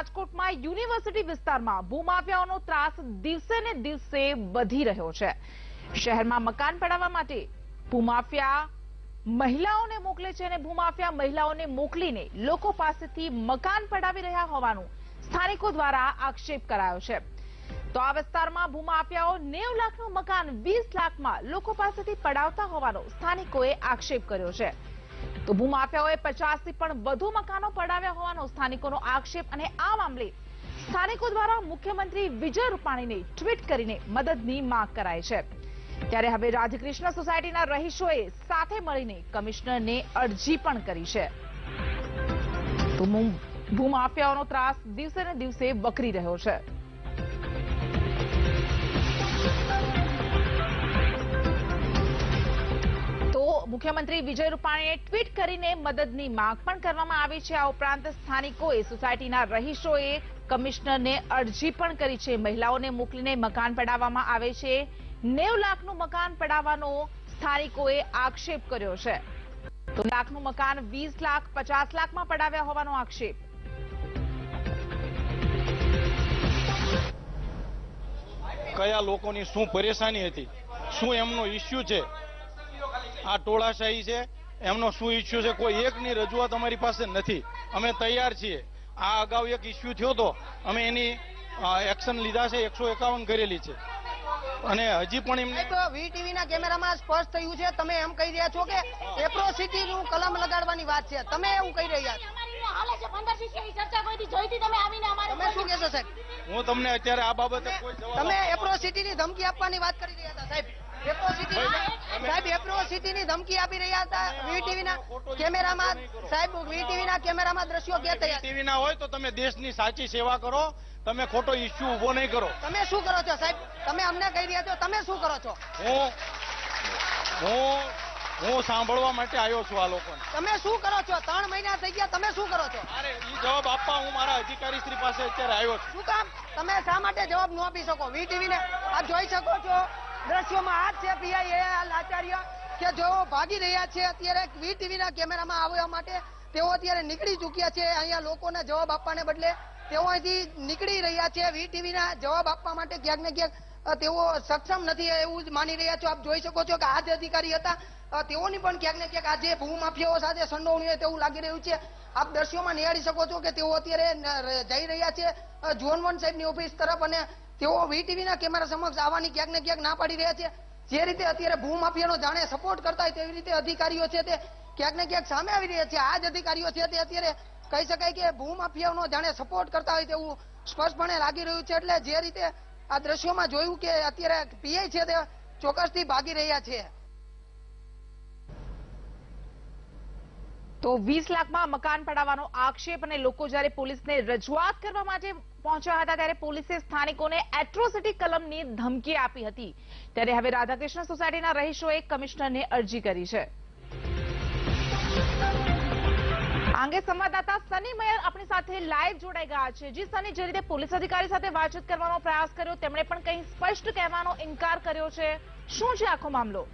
રાજકોટમાં યુનિવર્સિટી વિસ્તારમાં ભૂમાફિયાઓનો ત્રાસ દિવસે ને દિવસે વધી રહ્યો છે. શહેરમાં મકાન પડાવવા માટે ભૂમાફિયા મહિલાઓને મોકલે છે અને ભૂમાફિયા મહિલાઓને મોકલીને લોકો પાસેથી મકાન પડાવી રહ્યા હોવાનું સ્થાનિકો દ્વારા આક્ષેપ કરાયો છે. તો આ વિસ્તારમાં ભૂમાફિયાઓ નેવ લાખનું મકાન વીસ લાખમાં લોકો પાસેથી પડાવતા હોવાનો સ્થાનિકોએ આક્ષેપ કર્યો છે. તો ભૂમાફિયાઓએ પચાસથી પણ વધુ મકાનો પડાવ્યા હોવાનો સ્થાનિકોનો આક્ષેપ અને આ મામલે સ્થાનિકો દ્વારા મુખ્યમંત્રી વિજય રૂપાણીને ટ્વીટ કરીને મદદની માંગ કરાઈ છે. ત્યારે હવે રાધકૃષ્ણ સોસાયટીના રહીશોએ સાથે મળીને કમિશનરને અરજી પણ કરી છે. તો ભૂમાફિયાઓનો ત્રાસ દિવસે ને દિવસે વકરી રહ્યો છે. મુખ્યમંત્રી વિજય રૂપાણીએ ટ્વીટ કરીને મદદની માંગ પણ કરવામાં આવી છે. આ ઉપરાંત સ્થાનિકોએ, સોસાયટીના રહીશોએ કમિશનરને અરજી પણ કરી છે. મહિલાઓને મોકલીને મકાન પડાવવામાં આવે છે. નેવ લાખનું મકાન પડાવવાનો સ્થાનિકોએ આક્ષેપ કર્યો છે. લાખનું મકાન વીસ લાખ, પચાસ લાખમાં પડાવ્યા હોવાનો આક્ષેપ. કયા લોકોની શું પરેશાની હતી? શું એમનો ઇસ્યુ છે? આ ટોળાશાહી છે એમનો શું ઇસ્યુ છે કોઈ એકની રજૂઆત અમારી પાસે નથી. અમે તૈયાર છીએ. આ અગાઉ એક ઇસ્યુ થયો હતો અમે એની એક્શન લીધા છે એકસો એકાવન કરેલી છે. અને હજી પણ એમને વીટીવી ના કેમેરામાં સ્પષ્ટ થયું છે તમે એમ કહી રહ્યા છો કે એપ્રોસિટી નું કલમ લગાડવાની વાત છે. તમે એવું કહી રહ્યા છો. હું તમને અત્યારે આ બાબતે તમે એપ્રોસિટી ની ધમકી આપવાની વાત કરી રહ્યા હતા સાહેબ. સાહેબ એપ્રોસિટી ની ધમકી આપી રહ્યા હતા. વીટીવી ના કેમેરામાં સાહેબ વીટીવી ના કેમેરામાં દ્રશ્યો કે ટીવી ના હોય તો તમે દેશની સાચી સેવા કરો. તમે ખોટો ઇસ્યુ ઊભો નહીં કરો. તમે શું કરો છો સાહેબ? તમે અમને કહી રહ્યા છો તમે શું કરો છો? હું હું હું સાંભળવા માટે આવ્યો છું આ લોકો તમે શું કરો છો? ત્રણ મહિના થઈ ગયા તમે શું કરો છો? અરે એ જવાબ આપવા હું મારા અધિકારી શ્રી પાસે અત્યારે આવ્યો છું. શું કામ? તમે શા માટે જવાબ ન આપી શકો? વીટીવી ને આપ જોઈ શકો છો. કેમેરામાં આવવા તેઓ અત્યારે નીકળી ચૂક્યા છે. અહીંયા લોકોને જવાબ આપવાને બદલે તેઓ આપવા માટે ક્યાંક ને ક્યાંક તેઓ સક્ષમ નથી એવું જ માની રહ્યા છો. આપ જોઈ શકો છો કે આ અધિકારી હતા. તેઓની પણ ક્યાંક ને ક્યાંક આજે ભૂમાફિયાઓ સાથે સંડોવણી હોય તેવું લાગી રહ્યું છે. આપ દ્રશ્યોમાં નિહાળી શકો છો કે તેઓ અત્યારે જઈ રહ્યા છે. અ, જોનવન સાહેબની ઓફિસ તરફ અને તેઓ વીટીવી ના કેમેરા સમક્ષ આવવાની ક્યાંક ને ક્યાંક ના પાડી રહ્યા છે. જે રીતે અત્યારે ભૂમાફિયાનો જાણે સપોર્ટ કરતા હોય તેવી રીતે અધિકારીઓ છે તે ક્યાંક ને ક્યાંક સામે આવી રહ્યા છે. આ જ અધિકારીઓ છે તે અત્યારે કહી શકાય કે ભૂમાફિયાનો જાણે સપોર્ટ કરતા હોય તેવું સ્પષ્ટપણે લાગી રહ્યું છે. એટલે જે રીતે આ દ્રશ્યોમાં જોયું કે અત્યારે પીઆઈ છે તે ચોક્કસથી ભાગી રહ્યા છે. તો વીસ લાખમાં મકાન પડાવવાનો આક્ષેપ અને લોકો જ્યારે પોલીસને રજૂઆત કરવા માટે પહોંચ્યા હતા ત્યારે પોલીસે સ્થાનિકોને એટ્રોસિટી કલમની ધમકી આપી હતી. ત્યારે હવે રાધાકૃષ્ણ સોસાયટીના રહીશોએ કમિશનરને અરજી કરી છે. આંગે સંવાદદાતા સની મયર આપણી સાથે લાઈવ જોડાઈ ગયા છે. જી સની, જે રીતે પોલીસ અધિકારી સાથે વાતચીત કરવાનો પ્રયાસ કર્યો, તેમણે પણ કંઈ સ્પષ્ટ કહેવાનો ઇનકાર કર્યો છે. શું છે આખો મામલો?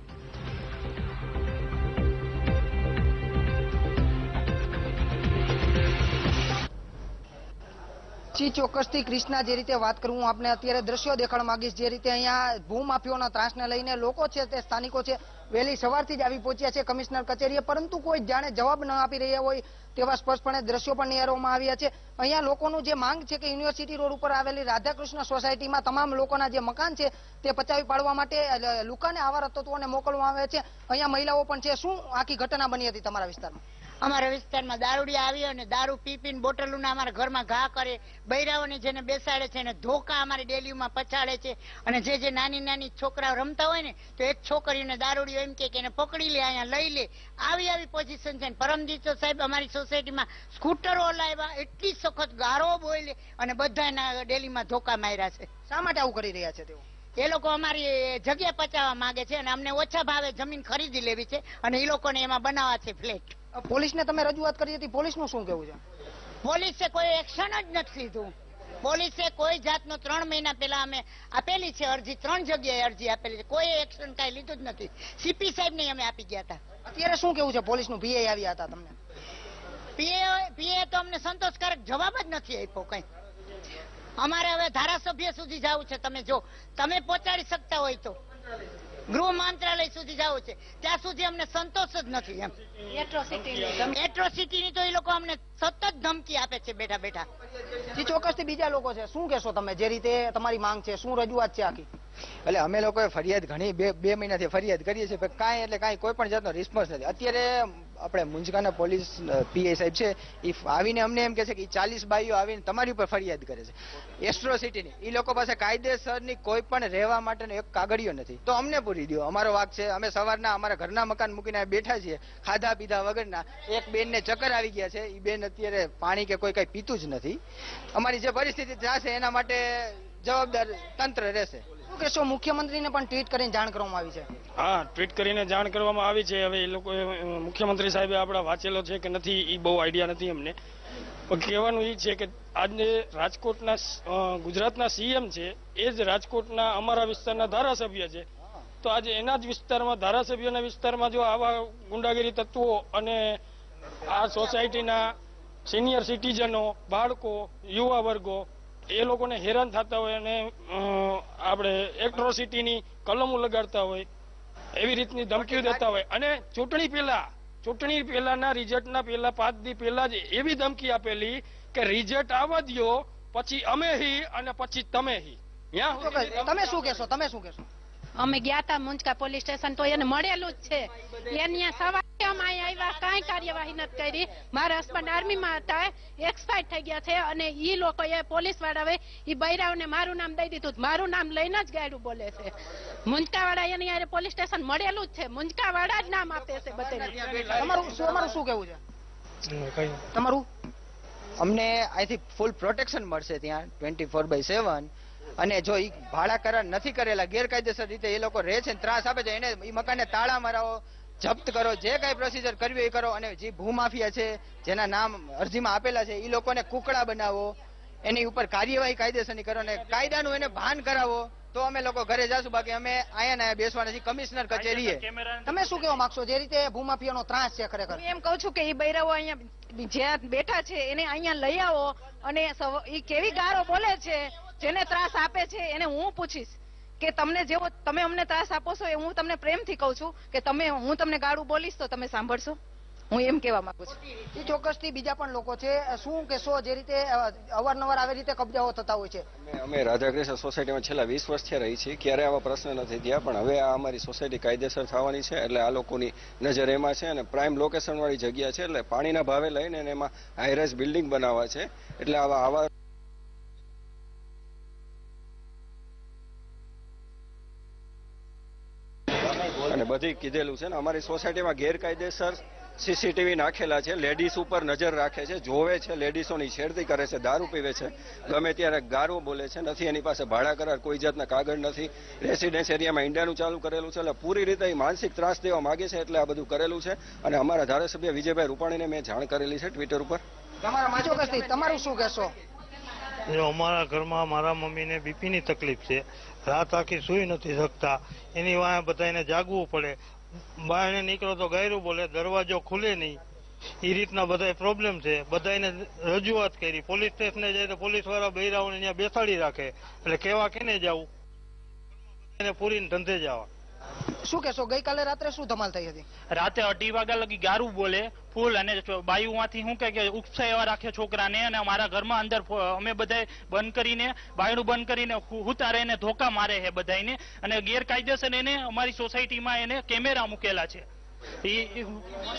જી, ચોક્કસથી ક્રિષ્ના જે રીતે વાત કરું, હું આપને અત્યારે દ્રશ્યો દેખાડ માંગીશ, જે રીતે અહીંયા ભૂમાફીઓના ત્રાસને લઈને લોકો છે તે સ્થાનિકો છે, વહેલી સવારથી જ આવી પહોંચ્યા છે કમિશનર કચેરીએ, પરંતુ કોઈ જાણે જવાબ ન આપી રહ્યા હોય તેવા સ્પષ્ટપણે દ્રશ્યો પણ નિહાળવામાં આવ્યા છે. અહીંયા લોકોનું જે માંગ છે કે યુનિવર્સિટી રોડ ઉપર આવેલી રાધાકૃષ્ણ સોસાયટીમાં તમામ લોકોના જે મકાન છે તે પચાવી પાડવા માટે લુકાને આવા રતત્વોને મોકલવામાં આવે છે. અહીંયા મહિલાઓ પણ છે. શું આખી ઘટના બની હતી તમારા વિસ્તારમાં? અમારા વિસ્તારમાં દારૂડિયા આવી અને દારૂ પી પીને બોટલોના અમારા ઘરમાં ઘા કરે બૈરાઓને જેને બેસાડે છે અને ધોકા અમારી ડેલીમાં પછાડે છે. અને જે જે નાની નાની છોકરાઓ રમતા હોય ને તો એક છોકરીઓને દારૂડિયો એમ કે એને પકડી લે અહીંયા લઈ લે. આવી આવી પોઝિશન છે ને. પરમજી સાહેબ અમારી સોસાયટીમાં સ્કૂટરો લાવ્યા એટલી સખત ગારો બોલે અને બધાના ડેલીમાં ધોકા માર્યા છે. શા માટે આવું કરી રહ્યા છે તેઓ? એ લોકો અમારી જગ્યા પચાવવા માંગે છે અને અમને ઓછા ભાવે જમીન ખરીદી લેવી છે અને એ લોકોને એમાં બનાવવા છે ફ્લેટ. પોલીસને તમે રજૂઆત કરી હતી પોલીસનું શું કેવું છે? પોલીસે કોઈ એક્શન જ નથી લીધું. પોલીસે કોઈ જાતનો ત્રણ મહિના પહેલા અમે આપેલી છે અરજી ત્રણ જગ્યાએ અરજી આપેલી છે. કોઈ એક્શન કાંઈ લીધું જ નથી. સીપી સાહેબ ને અમે આપી ગયા હતા. અત્યારે શું કેવું છે? પોલીસનું પીએ આવ્યા હતા તમને? પીએ પીએ તો અમને સંતોષકારક જવાબ જ નથી આપ્યો કઈ. અમારે હવે ધારાસભ્ય સુધી જવું છે. તમે જો તમે પહોંચાડી શકતા હોય તો. ગૃહ મંત્રાલય સુધી જવું છે. ત્યાં સુધી અમને સંતોષ જ નથી એમ. એટ્રોસિટીની તો એ લોકો અમને સતત ધમકી આપે છે બેઠા બેઠા. જી ચોક્કસથી બીજા લોકો છે. શું કહેશો તમે? જે રીતે તમારી માંગ છે શું રજૂઆત છે આખી? એટલે અમે લોકોએ ફરિયાદ ઘણી બે બે મહિનાથી ફરિયાદ કરીએ છીએ કાંઈ એટલે કાંઈ કોઈ પણ જાતનો રિસ્પોન્સ નથી. અત્યારે આપણે મુંજકાના પોલીસ પીઆઈ સાહેબ છે એ આવીને અમને એમ કહે છે કે ચાલીસ બાઈઓ આવીને તમારી ઉપર ફરિયાદ કરે છે. એસ્ટ્રોસિટીની એ લોકો પાસે કાયદેસરની કોઈ પણ રહેવા માટેનો એક કાગળિયો નથી. તો અમને પૂરી દો અમારો વાક છે, અમે સવારના અમારા ઘરના મકાન મૂકીને બેઠા છીએ, ખાધા પીધા વગરના. એક બેનને ચક્કર આવી ગયા છે. એ બેન અત્યારે પાણી કે કોઈ કઈ પીતું જ નથી. અમારી જે પરિસ્થિતિ થશે એના માટે જવાબદાર તંત્ર રહેશે. કહેશો, મુખ્યમંત્રીને પણ ટ્વીટ કરીને જાણ કરવામાં આવી છે? હા, ટ્વીટ કરીને જાણ કરવામાં આવી છે. હવે એ લોકો મુખ્યમંત્રી સાહેબે આપણા વાંચેલો છે કે નથી એ બહુ આઈડિયા નથી અમને. પણ કહેવાનું એ છે કે આજે રાજકોટના ગુજરાતના સીએમ છે, એ જ રાજકોટના અમારા વિસ્તારના ધારાસભ્ય છે. તો આજે એના જ વિસ્તારમાં, ધારાસભ્યના વિસ્તારમાં જો આવા ગુંડાગીરી તત્વો અને આ સોસાયટીના સિનિયર સિટીઝનો, બાળકો, યુવા વર્ગો એ લોકોને હેરાન થતા હોય અને આપણે એક્ટ્રોસિટીની કલમો લગાડતા હોય એવી રીતની ધમકીઓ દેતા હોય. અને ચૂંટણી પહેલા ચૂંટણી પહેલાના રિઝલ્ટના પહેલા પાંચ દી પહેલા જ એવી ધમકી આપેલી કે રિઝલ્ટ આવવા દ્યો પછી અમે હી અને પછી તમે હી. ત્યાં તમે શું કહેશો તમે શું કહેશો? અમે ગયા હતા મુંજકા પોલીસ સ્ટેશન તો એને મળેલું જ છે. એની સવારે અમે આવ્યા કઈ કાર્યવાહી નથી કરી. મારા હસબન્ડ આર્મીમાં હતા એક્સપાયર થઈ ગયા છે અને ઈ એ પોલીસ વાળાએ ઈ બૈરાઓને મારું નામ દઈ દીધું. મારું નામ લઈને જ ગાયડું બોલે છે. મુંજકા વાળા એની યારે પોલીસ સ્ટેશન મળેલું જ છે. મુંજકા વાળા જ નામ આપે છે બધે તમારું શું તમારું શું કહેવું છે? તમારું? અમને આઈ થિંક ફૂલ પ્રોટેક્શન મળશે ત્યાં ટ્વેન્ટી ફોર બાય સેવન અને જો એ ભાડા કરાર નથી કરેલા ગેરકાયદેસર રીતે એ લોકો રહે છે ત્રાસ આપે છે એને એ મકાનને તાળા મરાવો જપ્ત કરો જે કઈ પ્રોસીજર કરવી એ કરો અને જે ભૂમાફિયા છે જેના નામ અરજીમાં આપેલા છે એ લોકોને કુકડા બનાવો એની ઉપર કાર્યવાહી કાયદેસરની કરો અને કાયદાનું એને ભાન કરાવો તો અમે લોકો ઘરે જાશું. બાકી અમે અહીંયા ને બેસવાના છીએ કમિશનર કચેરીએ. તમે શું કહેવા માંગશો? જે રીતે ભૂમાફિયાનો ત્રાસ છે ખરેખર. એમ કહું છું કે એ બૈરાઓ અહીંયા જ્યાં બેઠા છે એને અહીંયા લઈ આવો અને કેવી ગારો બોલે છે જેને ત્રાસ આપે છે એને હું પૂછીશ કે તમને જેવો તમે અમને ત્રાસ આપો છો એ હું તમને પ્રેમથી કહું છું કે તમે હું તમને ગાળું બોલીશ તો તમે સાંભળશો. હું એમ કહેવા માંગુ છું. એ ચોક્કસથી બીજા પણ લોકો છે. શું કહેશો જે રીતે અવારનવાર આવી રીતે કબજાઓ થતા હોય છે. અમે અમે રાધાકૃષ્ણ સોસાયટીમાં છેલ્લા વીસ વર્ષથી રહી છીએ. ક્યારે આવા પ્રશ્ન નથી થયા પણ હવે આ અમારી સોસાયટી કાયદેસર થવાની છે એટલે આ લોકોની નજર એમાં છે અને પ્રાઇમ લોકેશન વાળી જગ્યા છે એટલે પાણીના ભાવે લઈને એમાં હાઈરાઇઝ બિલ્ડિંગ બનાવવા છે. એટલે આવા આવા કીધેલું છે ને, અમારી સોસાયટીમાં ગેરકાયદેસર સીસીટીવી નાખેલા છે લેડીઝ ઉપર નજર રાખે છે, જોવે છે લેડીઝોની છેડતી કરે છે, દારૂ પીવે છે. ગમે ત્યારે ગારો બોલે છે, નથી એની પાસે ભાડા કરાર, કોઈ જાતના કાગળ નથી. રેસિડેન્સ એરિયામાં ઈંડાનું ચાલુ કરેલું છે, એટલે પૂરી રીતે માનસિક ત્રાસ દેવા માગે છે એટલે આ બધું કરેલું છે. અને અમારા ધારાસભ્ય વિજયભાઈ રૂપાણીને મેં જાણ કરેલી છે ટ્વિટર ઉપર. તમારા તમારું શું કહેશો? અમારા ઘરમાં મારા મમ્મીને બીપીની તકલીફ છે, રાત આખી સુઈ નથી શકતા, એની વાંહે બધાને જાગવું પડે. બાયણે નીકળો તો ગાયરું બોલે, દરવાજો ખુલે નહીં. એ રીતના બધા પ્રોબ્લેમ છે. બધાને રજૂઆત કરી. પોલીસ સ્ટેશને જાય તો પોલીસવાળા બૈરાઓને ત્યાં બેસાડી રાખે. એટલે કેવા કેને જવું? એને પૂરીને ધંધે જવા. શું કહેશો? ગઈકાલે રાત્રે શું ધમાલ થઈ હતી? રાતે અઢી વાગ્યા લગી ગારું બોલે, ફૂલ અને બાયુમાંથી શું કે કે ઉપસાય એવા રાખે છોકરાને અને મારા ઘરમાં અંદર અમે બધા બંધ કરીને, બાયણું બંધ કરીને હુ- હુતારે એને ધોકા મારે છે બધાને અને ગેરકાયદેસર એને અમારી સોસાયટીમાં એને કેમેરા મૂકેલા છે.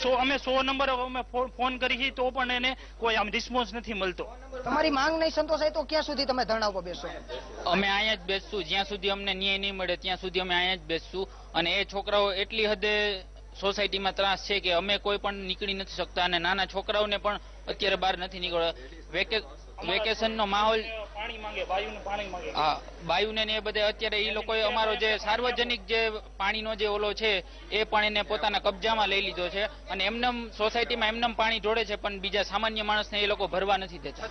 સો અમે સો નંબર અમે ફોન કરી તો પણ એને કોઈ આમ રિસ્પોન્સ નથી મળતો. તમારી માંગ નહીં સંતોષાય તો ક્યાં સુધી તમે ધરણા ઉપર બેસો? અમે અહીંયા જ બેસશું જ્યાં સુધી અમને ન્યાય નહીં મળે ત્યાં સુધી અમે અહીંયા જ બેસશું. અને એ છોકરાઓ એટલી હદે સોસાયટીમાં ત્રાસ છે કે અમે કોઈ પણ નીકળી નથી શકતા અને નાના છોકરાઓને પણ અત્યારે બહાર નથી નીકળવા. વેકે વેકેશનનો માહોલ પાણી માંગે બાયુનું પાણી માંગે. હા બાયુને ને એ બધે અત્યારે એ લોકોએ અમારો જે સાર્વજનિક જે પાણીનો જે ઓલો છે એ પણ એને પોતાના કબજામાં લઈ લીધો છે અને એમનેમ સોસાયટીમાં એમનેમ પાણી જોડે છે પણ બીજા સામાન્ય માણસને એ લોકો ભરવા નથી દેતા.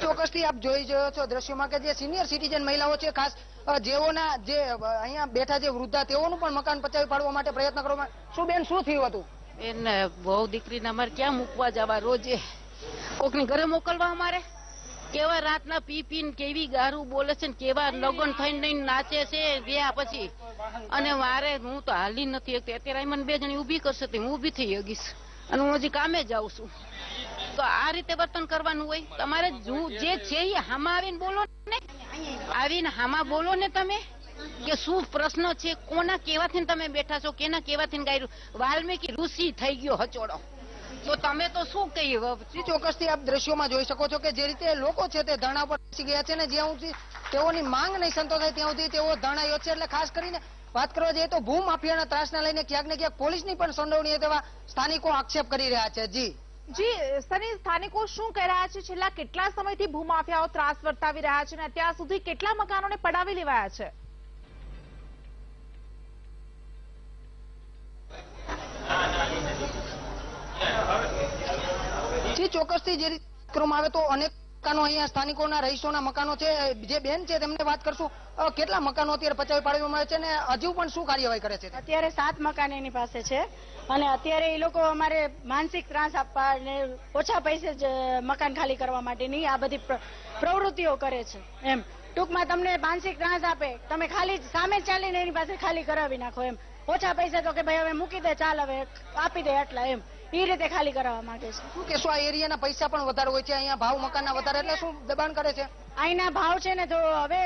ચોક્કસથી આપ જોઈ રહ્યો છો દ્રશ્યોમાં કે જે સિનિયર સિટીઝન મહિલાઓ છે ખાસ જેઓના જે અહીંયા બેઠા જે વૃદ્ધા તેઓનું પણ મકાન પચાવી પાડવા માટે પ્રયત્ન કરવામાં શું બેન શું થયું હતું? બેન બહુ દીકરીને અમારે ક્યાં મૂકવા જવા? રોજે કોકની ઘરે મોકલવા અમારે? કેવા રાતના પી પીને કેવી ગારું બોલે છે કેવા લગન થઈને થઈને નાચે છે ગયા પછી. અને મારે હું તો હાલી નથી અત્યારે મને બે જણી ઊભી કરશે તો હું ઊભી થઈ ગઈશ અને હું હજી કામે જાઉં છું. તો આ રીતે વર્તન કરવાનું હોય. તમારે જે છે એ હામાં આવીને બોલો ને. આવીને હામાં બોલો ને તમે કે શું પ્રશ્ન છે, કોના કેવાથી તમે બેઠા છો, કેના કેવાથી ગાયું વાલ્મીકી ઋષિ થઈ ગયો હચોડો. તો તમે તો શું કહી જી ચોક્કસથી આપ દ્રશ્યોમાં જોઈ શકો છો કે જે રીતે લોકો છે તે ધરણા પર બેસી ગયા છે ને જ્યાં સુધી તેઓની માંગ નહીં સંતોષાય ત્યાં સુધી તેઓ ધરણા યોજશે એટલે ખાસ કરીને વાત કરવા જઈએ તો ભૂ માફિયાના ત્રાસને લઈને ક્યાંક ને ક્યાંક પોલીસની પણ સંડોવણી તેવા સ્થાનિકો આક્ષેપ કરી રહ્યા છે. જી. જી સની સ્થાનિકો શું કહી રહ્યા છે? છેલ્લા કેટલા સમયથી ભૂમાફિયાઓ ત્રાસ વર્તાવી રહ્યા છે અને અત્યાર સુધી કેટલા મકાનોને પડાવી લેવાયા છે? ચોક્કસથી જે રીતે આવે તો અનેક મકાનો અહીંયા સ્થાનિકોના, રહીશોના મકાનો છે. જે બેન છે તેમને વાત કરશું. કેટલા મકાનો અત્યારે પચાવી પાડવામાં આવે છે અને હજુ પણ શું કાર્યવાહી કરે છે અત્યારે સાત મકાન એની પાસે છે અને અત્યારે એ લોકો અમારે માનસિક ત્રાસ આપવા અને ઓછા પૈસે જ મકાન ખાલી કરવા માટેની આ બધી પ્ર- પ્રવૃત્તિઓ કરે છે. એમ. ટૂંકમાં તમને માનસિક ત્રાસ આપે. તમે ખાલી સામે ચાલીને એની પાસે ખાલી કરાવી નાખો એમ. ઓછા પૈસા તો કે ભાઈ હવે મૂકી દે, ચાલ હવે, આપી દે એટલા એમ. એ રીતે ખાલી કરાવવા માંગે છે. શું કહેશો આ એરિયાના પૈસા પણ વધારે હોય છે? અહીંયા ભાવ મકાનના વધારે એટલે શું દબાણ કરે છે? અહીંના ભાવ છે ને તો હવે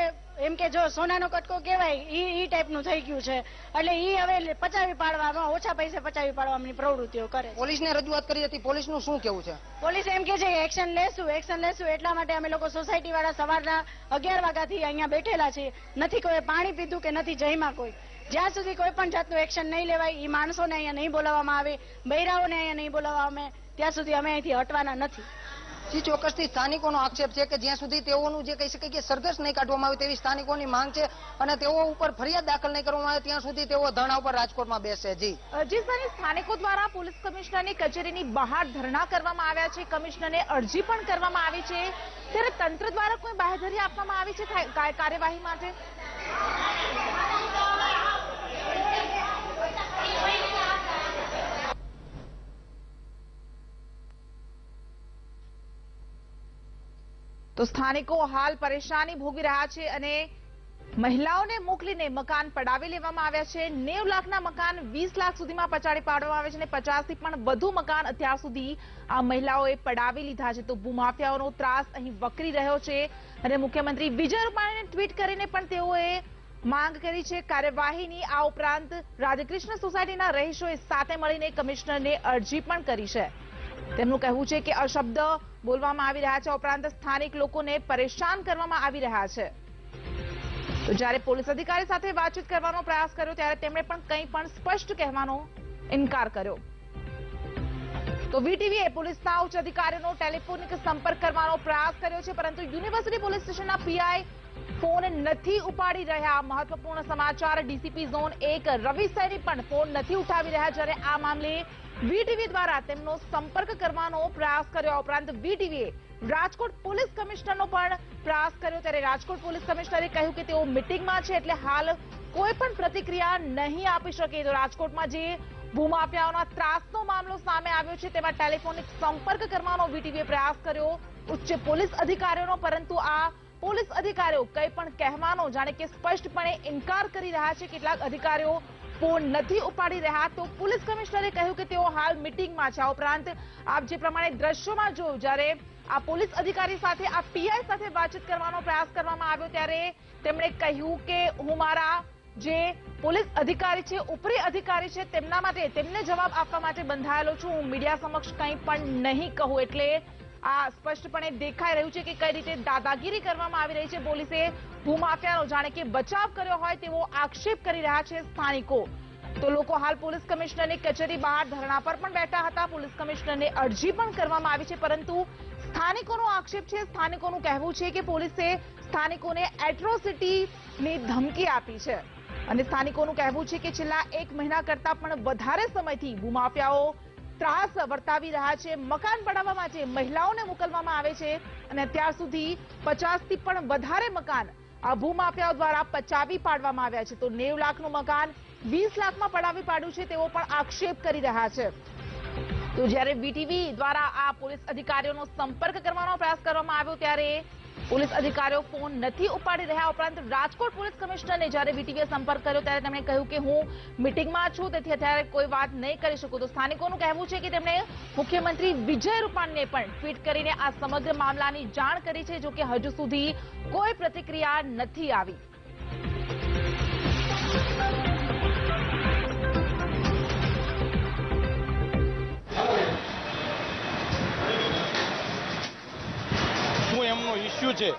એમ કે જો સોનાનો કટકો કહેવાય ઈ ઈ ટાઈપનું થઈ ગયું છે. એટલે ઈ હવે પચાવી પાડવામાં ઓછા પૈસે પચાવી પાડવાની પ્રવૃત્તિઓ કરે પોલીસને રજૂઆત કરી હતી પોલીસનું શું કેવું છે? પોલીસ એમ કે છે એક્શન લેશું એક્શન લેશું એટલા માટે અમે લોકો સોસાયટી વાળા સવારના અગિયાર વાગ્યાથી અહીંયા બેઠેલા છીએ. નથી કોઈ પાણી પીધું કે નથી જઈમાં કોઈ. જ્યાં સુધી કોઈ પણ જાતનું એક્શન નહીં લેવાય એ માણસોને અહીંયા નહીં બોલાવવામાં આવે બૈરાઓને અહીંયા નહીં બોલાવવામાં આવે ત્યાં સુધી અમે અહીંથી હટવાના નથી. જી ચોક્કસથી સ્થાનિકોનો આક્ષેપ છે કે જ્યાં સુધી તેઓનું જે કહી શકાય કે સરઘસ નહીં કાઢવામાં આવે તેવી સ્થાનિકોની માંગ છે અને તેઓ ઉપર ફરિયાદ દાખલ નહીં કરવામાં આવે ત્યાં સુધી તેઓ ધરણા ઉપર રાજકોટમાં બેસે જી. અ, જી સ્થાનિકો દ્વારા પોલીસ કમિશનરની કચેરીની બહાર ધરણા કરવામાં આવ્યા છે કમિશનરને અરજી પણ કરવામાં આવી છે. ત્યારે તંત્ર દ્વારા કોઈ બાહેધરી આપવામાં આવી છે કાર્યવાહી માટે? તો સ્થાનિકો હાલ પરેશાની ભોગવી રહ્યા છે અને મહિલાઓને મોકલીને મકાન પડાવી લેવામાં આવ્યા છે. નેવ લાખના મકાન વીસ લાખ સુધીમાં પચાડી પાડવામાં આવે છે અને પચાસથી પણ વધુ મકાન અત્યાર સુધી આ મહિલાઓએ પડાવી લીધા છે. તો ભૂમાફિયાઓનો ત્રાસ અહીં વકરી રહ્યો છે અને મુખ્યમંત્રી વિજય રૂપાણીને ટ્વીટ કરીને પણ તેઓએ માંગ કરી છે. કાર્યવાહીની આ ઉપરાંત રાધાકૃષ્ણ સોસાયટીના રહીશોએ સાથે મળીને કમિશનરને અરજી પણ કરી છે. તેમનું કહેવું છે કે અશબ્દ બોલવામાં આવી રહ્યા છે. ઉપરાંત સ્થાનિક લોકોને પરેશાન કરવામાં આવી રહ્યા છે. તો જ્યારે પોલીસ અધિકારી સાથે વાતચીત કરવાનો પ્રયાસ કર્યો, ત્યારે તેમણે પણ કંઈ પણ સ્પષ્ટ કહેવાનો ઇનકાર કર્યો. તો વીટીવીએ પોલીસના ઉચ્ચ અધિકારીનો ટેલિફોનિક સંપર્ક કરવાનો પ્રયાસ કર્યો છે, પરંતુ યુનિવર્સિટી પોલીસ સ્ટેશનના પીઆઈ ફોન નથી ઉપાડી રહ્યા. મહત્વપૂર્ણ સમાચાર, ડીસીપી ઝોન એક રવિ સૈની પણ ફોન નથી ઉઠાવી રહ્યા જ્યારે આ મામલે વીટીવી દ્વારા તેમનો સંપર્ક કરવાનો પ્રયાસ કર્યો. ઉપરાંત વીટીવીએ રાજકોટ પોલીસ કમિશનરનો પણ પ્રયાસ કર્યો. ત્યારે રાજકોટ પોલીસ કમિશનરે કહ્યું કે તેઓ મિટિંગમાં છે એટલે હાલ કોઈ પણ પ્રતિક્રિયા નહીં આપી શકે. તો રાજકોટમાં જે ભૂમાફિયાઓના ત્રાસનો મામલો સામે આવ્યો છે, તેમાં ટેલિફોનિક સંપર્ક કરવાનો વીટીવીએ પ્રયાસ કર્યો. ઉચ્ચ પોલીસ અધિકારીઓનો, પરંતુ આ પોલીસ અધિકારીઓ કંઈ પણ કહેવાનો, જાણે કે સ્પષ્ટપણે ઇનકાર કરી રહ્યા છે. કેટલાક અધિકારીઓ ફોન નથી ઉપાડી રહ્યા. તો પોલીસ કમિશનરે કહ્યું કે તેઓ હાલ મિટિંગમાં છે. આ ઉપરાંત આપ જે પ્રમાણે દ્રશ્યોમાં જોયું, જ્યારે આ પોલીસ અધિકારી સાથે, આ પીઆઈ સાથે વાતચીત કરવાનો પ્રયાસ કરવામાં આવ્યો, ત્યારે તેમણે કહ્યું કે હું મારા જે પોલીસ અધિકારી છે, ઉપરી અધિકારી છે, તેમના માટે, તેમને જવાબ આપવા માટે બંધાયેલો છું. હું મીડિયા સમક્ષ કંઈ પણ નહીં કહું. એટલે આ સ્પષ્ટપણે દેખાઈ રહ્યું છે કે કઈ રીતે દાદાગીરી કરવામાં આવી રહી છે. પોલીસે ભૂમાફિયાનો જાણે કે બચાવ કર્યો હોય તેવો આક્ષેપ કરી રહ્યા છે સ્થાનિકો. તો લોકો હાલ પોલીસ કમિશનરની કચેરી બહાર ધરણા પર પણ બેઠા હતા. પોલીસ કમિશનરને અરજી પણ કરવામાં આવી છે, પરંતુ સ્થાનિકોનો આક્ષેપ છે. સ્થાનિકોનું કહેવું છે કે પોલીસે સ્થાનિકોને એટ્રોસિટીની ધમકી આપી છે. અને સ્થાનિકોનું કહેવું છે કે છેલ્લા એક મહિના કરતા પણ વધારે સમયથી ભૂમાફિયાઓ ત્રાસ વર્તાવી રહ્યા છે, મકાન બનાવવા માટે મહિલાઓને મોકલવામાં આવે છે અને અત્યાર સુધી પચાસથી પણ વધારે મકાન આ ભૂમાફિયાઓ દ્વારા પચાવી પાડવામાં આવ્યા છે. તો નેવ લાખનું મકાન વીસ લાખમાં પડાવી પાડ્યું છે તેવો પણ આક્ષેપ કરી રહ્યા છે. તો જ્યારે બીટીવી દ્વારા આ પોલીસ અધિકારીઓનો સંપર્ક કરવાનો પ્રયાસ કરવામાં આવ્યો ત્યારે પોલીસ અધિકારીઓ ફોન નથી ઉપાડી રહ્યા ઉપરાંત રાજકોટ પોલીસ કમિશનરને જ્યારે વીટીવીએ સંપર્ક કર્યો ત્યારે તેમણે કહ્યું કે હું મિટિંગમાં છું તેથી અત્યારે કોઈ વાત નહીં કરી શકું તો સ્થાનિકોનું કહેવું છે કે તેમણે મુખ્યમંત્રી વિજય રૂપાણીને પણ ટ્વીટ કરીને આ સમગ્ર મામલાની જાણ કરી છે જો કે હજુ સુધી કોઈ પ્રતિક્રિયા નથી આવી એમનો ઇસ્યુ છે.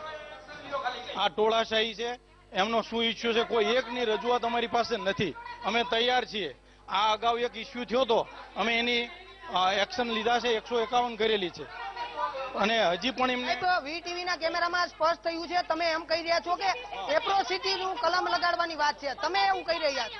આ ટોળાશાહી છે. એમનો શું ઇસ્યુ છે? કોઈ એકની રજૂઆત અમારી પાસે નથી. અમે તૈયાર છીએ. આ અગાઉ એક ઇસ્યુ થયો હતો. અમે એની એક્શન લીધા છે. એકસો એકાવન કરેલી છે. અને હજી પણ એમને તો વીટીવી ના કેમેરામાં સ્પષ્ટ થયું છે. તમે એમ કહી રહ્યા છો કે એપ્રોસિટી નું કલમ લગાડવાની વાત છે. તમે એવું કહી રહ્યા છો.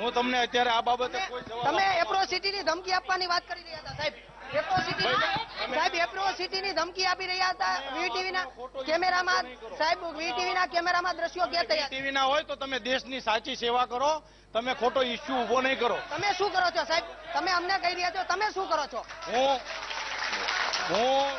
હું તમને અત્યારે આ બાબતે તમે એપ્રોસિટી ની ધમકી આપવાની વાત કરી રહ્યા હતા સાહેબ. સાહેબ એપ્રોસિટી ની ધમકી આપી રહ્યા હતા. વીટીવી ના કેમેરામાં સાહેબ વીટીવી ના કેમેરામાં દ્રશ્યો કે તૈયાર ટીવી ના હોય તો તમે દેશની સાચી સેવા કરો. તમે ખોટો ઇસ્યુ ઊભો નહીં કરો. તમે શું કરો છો સાહેબ? તમે અમને કહી રહ્યા છો તમે શું કરો છો? હું હું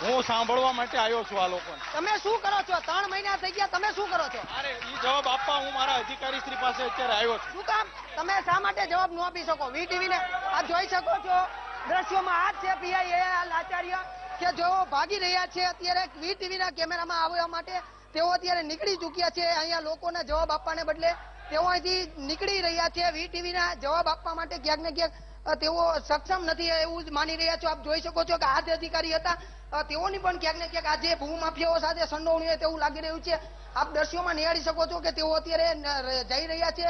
હું સાંભળવા માટે આવ્યો છું આ લોકોને. તમે શું કરો છો? ત્રણ મહિના થઈ ગયા તમે શું કરો છો? ઈ જવાબ આપવા હું મારા અધિકારી શ્રી પાસે અત્યારે આવ્યો છું. શું કામ? તમે શા માટે જવાબ ન આપી શકો? વીટીવી ને આ જોઈ શકો છો? દ્રશ્યોમાં આ છે પીઆઈ એ આચાર્ય કે જેઓ ભાગી રહ્યા છે. અત્યારે વી ટીવીના કેમેરામાં આવવા માટે તેઓ અત્યારે નીકળી ચૂક્યા છે. અહીંયા લોકોને જવાબ આપવાને બદલે તેઓ અહીંથી નીકળી રહ્યા છે. વી ટીવીના જવાબ આપવા માટે ક્યાંક ને ક્યાંક તેઓ સક્ષમ નથી એવું જ માની રહ્યા છો. આપ જોઈ શકો છો કે આ જ અધિકારી હતા. તેઓની પણ ક્યાંક ને ક્યાંક આજે ભૂમાફિયાઓ સાથે સંડોવણી હોય તેવું લાગી રહ્યું છે. આપ દ્રશ્યોમાં નિહાળી શકો છો કે તેઓ અત્યારે જઈ રહ્યા છે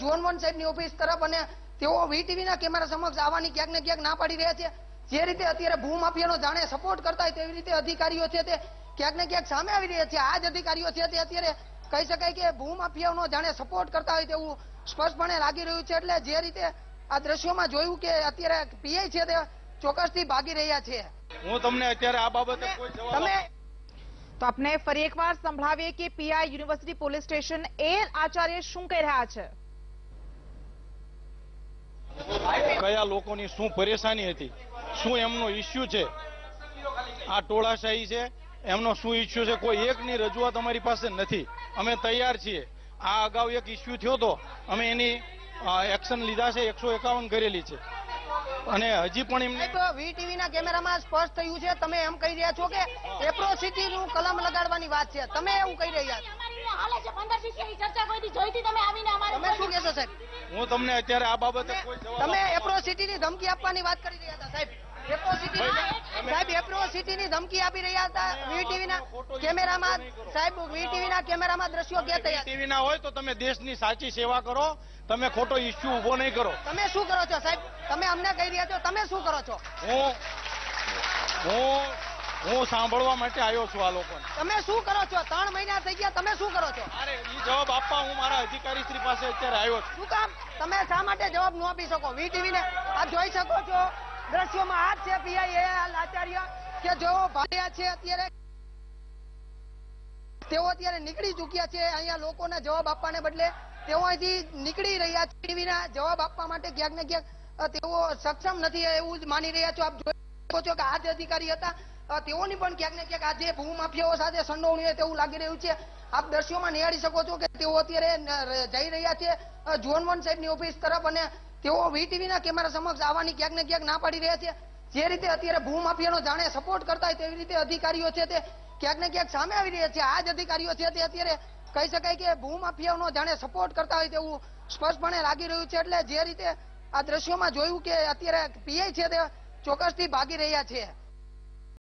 ઝોન વન સાહેબની ઓફિસ તરફ અને તેઓ વીટીવીના કેમેરા સમક્ષ આવવાની ક્યાંક ને ક્યાંક ના પાડી રહ્યા છે. જે રીતે અત્યારે ભૂમાફિયાનો જાણે સપોર્ટ કરતા હોય તેવી રીતે અધિકારીઓ છે તે ક્યાંક ને ક્યાંક સામે આવી રહ્યા છે. આ જ અધિકારીઓ છે તે અત્યારે કહી શકાય કે ભૂમાફિયાનો જાણે સપોર્ટ કરતા હોય તેવું સ્પષ્ટપણે લાગી રહ્યું છે. એટલે જે રીતે આ દ્રશ્યોમાં જોયું કે અત્યારે પીઆઈ છે તે ચોક્કસથી ભાગી રહ્યા છે. હું તમને અત્યારે આ બાબતે કોઈ જવાબ તમે તો આપને ફરી એકવાર સંભળાવીએ કે પીઆઈ યુનિવર્સિટી પોલીસ સ્ટેશન એ આચાર્ય શું કહી રહ્યા છે? કયા લોકોની શું પરેશાની હતી? શું એમનો ઇસ્યુ છે? આ ટોળાશાહી છે? એમનો શું ઇસ્યુ છે? કોઈ એકની રજૂઆત અમારી પાસે નથી. અમે તૈયાર છીએ. આ અગાઉ એક ઇસ્યુ થયો હતો. અમે એની એક્શન લીધા છે એકસો એકાવન કરેલી છે. અને હજી પણ એમને તો વીટીવી ના કેમેરામાં સ્પષ્ટ થયું છે. તમે એમ કહી રહ્યા છો કે એપ્રોસિટી નું કલમ લગાડવાની વાત છે. તમે એવું કહી રહ્યા છો. હાલે છે. પંદર શિષ્ય ચર્ચા કોઈ દી જોઈતી? તમે આવીને અમારે તમે શું કહેશો સાહેબ? હું તમને અત્યારે આ બાબતે તમે એપ્રોસિટી ની ધમકી આપવાની વાત કરી રહ્યા હતા સાહેબ. સાહેબ એપ્રોસિટી ની ધમકી આપી રહ્યા હતા. વીટીવી ના કેમેરામાં સાહેબ વીટીવી ના કેમેરામાં દ્રશ્યો કે તૈયાર ટીવી ના હોય તો તમે દેશની સાચી સેવા કરો. તમે ખોટો ઇસ્યુ ઊભો નહીં કરો. તમે શું કરો છો સાહેબ? તમે અમને કહી રહ્યા છો તમે શું કરો છો? હું હું હું સાંભળવા માટે આવ્યો છું આ લોકો તમે શું કરો છો? ત્રણ મહિના થઈ ગયા તમે શું કરો છો? ઈ જવાબ આપવા હું મારા અધિકારી શ્રી પાસે અત્યારે આવ્યો છું. શું કામ? તમે શા માટે જવાબ ન આપી શકો? વીટીવી ને આપ જોઈ શકો છો. દ્રશ્યોમાં આ છે પીઆઈ એ આચાર્ય કે જેઓ ભાગ્યા છે અત્યારે તેઓ અત્યારે નીકળી ચૂક્યા છે. અહીંયા લોકોના જવાબ આપવાને બદલે તેઓ અહીંથી નીકળી રહ્યા છે. ટીવીના જવાબ આપવા માટે ક્યાંક ને ક્યાંક તેઓ સક્ષમ નથી એવું જ માની રહ્યા છો. આપ જોઈ શકો છો કે આ જે અધિકારી હતા. તેઓની પણ ક્યાંક ને ક્યાંક આજે ભૂમાફિયાઓ સાથે સંડોવણી હોય તેવું લાગી રહ્યું છે. આપ દ્રશ્યોમાં નિહાળી શકો છો કે તેઓ અત્યારે જઈ રહ્યા છે. અ, જોનવન સાહેબની ઓફિસ તરફ અને તેઓ વીટીવી ના કેમેરા સમક્ષ આવવાની ક્યાંક ને ક્યાંક ના પાડી રહ્યા છે. જે રીતે અત્યારે ભૂમાફિયાનો જાણે સપોર્ટ કરતા હોય તેવી રીતે અધિકારીઓ છે તે ક્યાંક ને ક્યાંક સામે આવી રહ્યા છે. આ જ અધિકારીઓ છે તે અત્યારે કહી શકાય કે ભૂમાફિયાનો જાણે સપોર્ટ કરતા હોય તેવું સ્પષ્ટપણે લાગી રહ્યું છે. એટલે જે રીતે આ દ્રશ્યોમાં જોયું કે અત્યારે પીઆઈ છે તે ચોક્કસથી ભાગી રહ્યા છે.